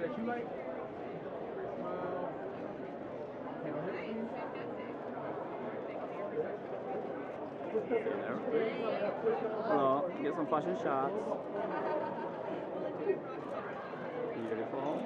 that you like? Hello, get some fashion shots. Beautiful.